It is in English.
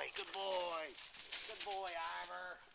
boy. Good boy. Good boy, Ivor.